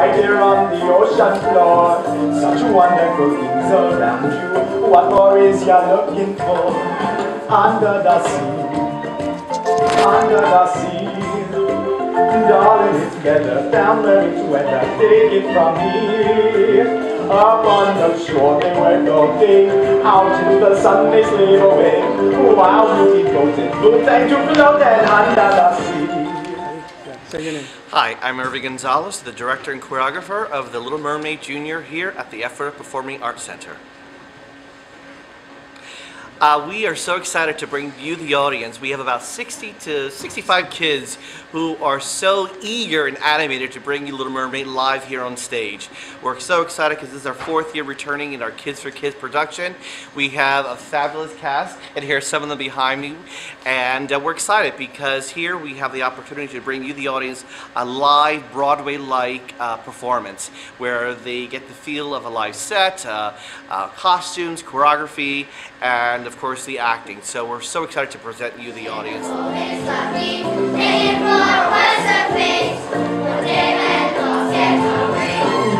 Right here on the ocean floor, such wonderful things around you. What more is you looking for? Under the sea, under the sea. Darling, it's better down where it's. Take it from me. Up on the shore they all day. Out in the sun they slave away. While beauty goes in good time to float and under the sea. Say your name. Hi, I'm Irving Gonzalez, the director and choreographer of The Little Mermaid Junior here at the Ephrata Performing Arts Center. Uh, we are so excited to bring you the audience. We have about 60 to 65 kids who are so eager and animated to bring you Little Mermaid live here on stage. We're so excited because this is our fourth year returning in our Kids for Kids production. We have a fabulous cast, and here's some of them behind me. And uh, we're excited because here we have the opportunity to bring you, the audience, a live Broadway-like uh, performance where they get the feel of a live set, uh, uh, costumes, choreography, and of course the acting. So we're so excited to present you the audience.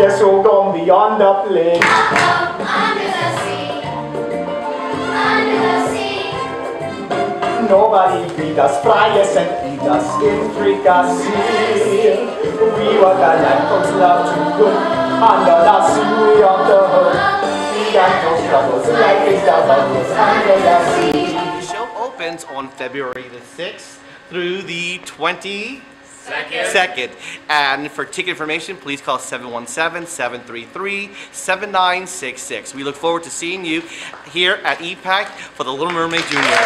Yes, so gone beyond the place. Nobody beat us, fry us and eat us in fricassee. We were the land folks love to good. Under the sea, we on the the show opens on February the 6th through the 22nd. Second. And for ticket information, please call 717-733-7966. We look forward to seeing you here at EPAC for the Little Mermaid Junior.